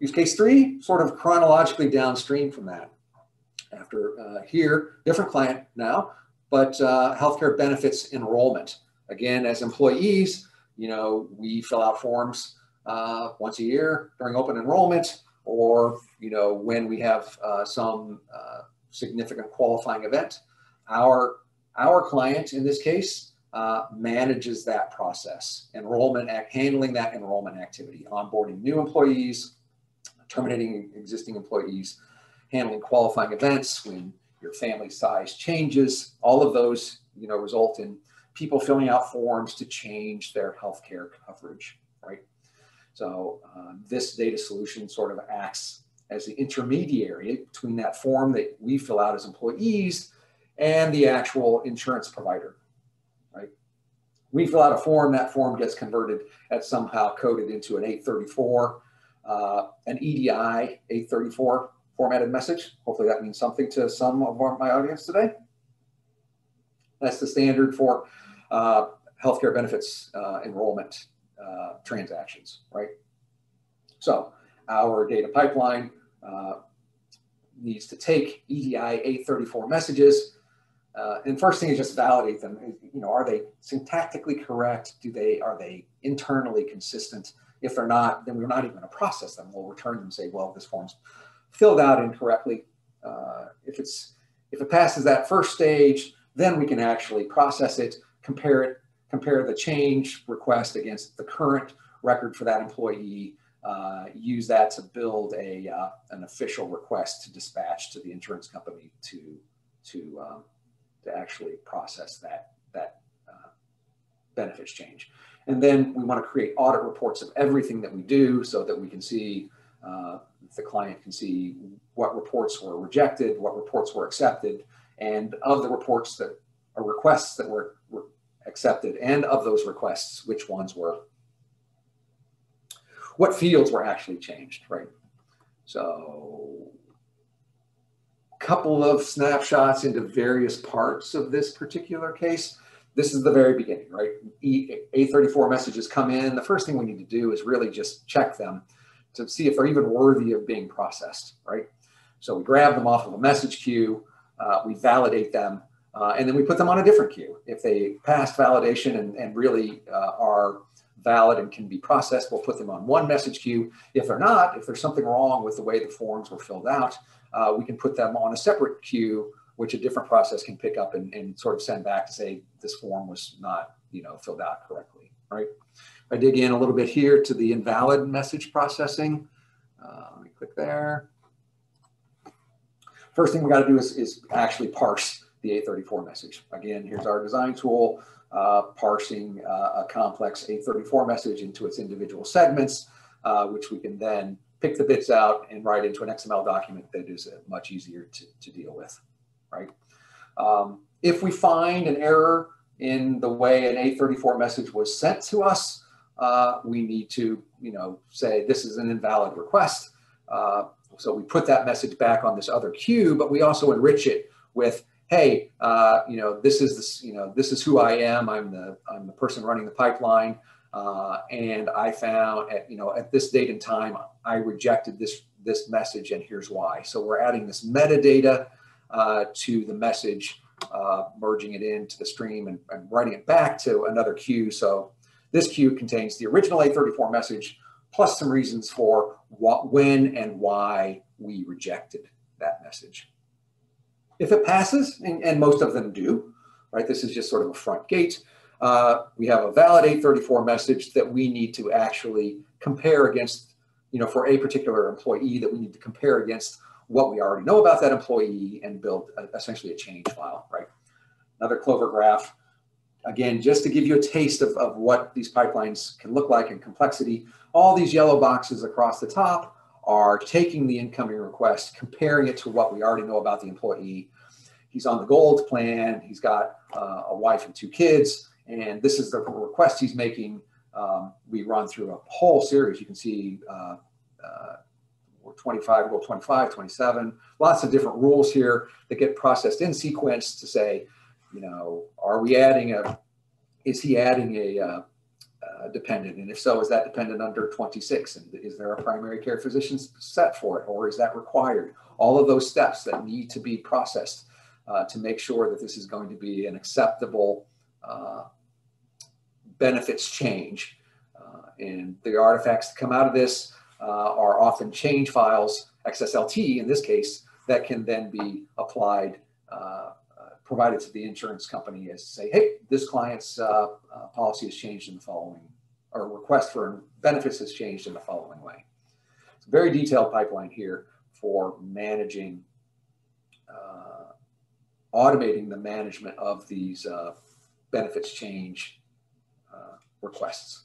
Use case three, sort of chronologically downstream from that. After uh, here, different client now, but uh, healthcare benefits enrollment. Again, as employees, you know, we fill out forms uh, once a year during open enrollment or, you know, when we have uh, some uh, significant qualifying event. Our, our client in this case uh, manages that process, enrollment, act, handling that enrollment activity, onboarding new employees, terminating existing employees, handling qualifying events when your family size changes. All of those, you know, result in people filling out forms to change their healthcare coverage, right? So uh, this data solution sort of acts as the intermediary between that form that we fill out as employees and the actual insurance provider right? we fill out a form, that form gets converted, that's somehow coded into an 834, uh, an EDI 834 formatted message. Hopefully that means something to some of our, my audience today. That's the standard for uh, healthcare benefits uh, enrollment uh, transactions, right? So our data pipeline uh, needs to take EDI 834 messages, uh, and first thing is just validate them. You know, are they syntactically correct? Do they are they internally consistent? If they're not, then we're not even going to process them. We'll return them and say, well, this form's filled out incorrectly. Uh, if it's if it passes that first stage, then we can actually process it, compare it, compare the change request against the current record for that employee. Uh, use that to build a uh, an official request to dispatch to the insurance company to to um, to actually process that, that uh, benefits change. And then we want to create audit reports of everything that we do so that we can see, uh, the client can see what reports were rejected, what reports were accepted, and of the reports that are requests that were, were accepted, and of those requests, which ones were, what fields were actually changed, right? So couple of snapshots into various parts of this particular case. This is the very beginning, right? 834 messages come in. The first thing we need to do is really just check them to see if they're even worthy of being processed, right? So we grab them off of a message queue, uh, we validate them, uh, and then we put them on a different queue. If they pass validation and, and really uh, are valid and can be processed, we'll put them on one message queue. If they're not, if there's something wrong with the way the forms were filled out, uh, we can put them on a separate queue, which a different process can pick up and, and sort of send back to say this form was not, you know, filled out correctly, right? If I dig in a little bit here to the invalid message processing, uh, let me click there. First thing we got to do is, is actually parse the 834 message. Again, here's our design tool, uh, parsing uh, a complex 834 message into its individual segments, uh, which we can then pick the bits out and write into an XML document that is much easier to, to deal with, right? Um, if we find an error in the way an 834 message was sent to us, uh, we need to, you know, say this is an invalid request. Uh, so we put that message back on this other queue, but we also enrich it with, hey, uh, you know, this is this, you know, this is who I am. I'm the I'm the person running the pipeline. Uh, and I found at you know at this date and time I rejected this this message and here's why. So we're adding this metadata uh, to the message, uh, merging it into the stream and, and, writing it back to another queue. So this queue contains the original 834 message plus some reasons for what, when and why we rejected that message. If it passes, and, and most of them do, right? This is just sort of a front gate uh, we have a valid 834 message that we need to actually compare against, you know, for a particular employee that we need to compare against what we already know about that employee and build a, essentially a change file, right? Another Clover graph. Again, just to give you a taste of, of what these pipelines can look like in complexity, all these yellow boxes across the top are taking the incoming request, comparing it to what we already know about the employee. He's on the gold plan, he's got uh, a wife and two kids, and this is the request he's making. Um, we run through a whole series. You can see uh, uh, 25, rule 25, 27, lots of different rules here that get processed in sequence to say, you know, are we adding a, is he adding a, uh, uh, dependent? And if so, is that dependent under 26? And is there a primary care physician set for it, or is that required? All of those steps that need to be processed uh, to make sure that this is going to be an acceptable uh, benefits change. Uh, and the artifacts that come out of this are often change files, XSLT in this case, that can then be applied, uh, provided to the insurance company as say, hey, this client's policy has changed in the following, or request for benefits has changed in the following way. It's a very detailed pipeline here for managing, uh, automating the management of these uh, benefits change uh, requests.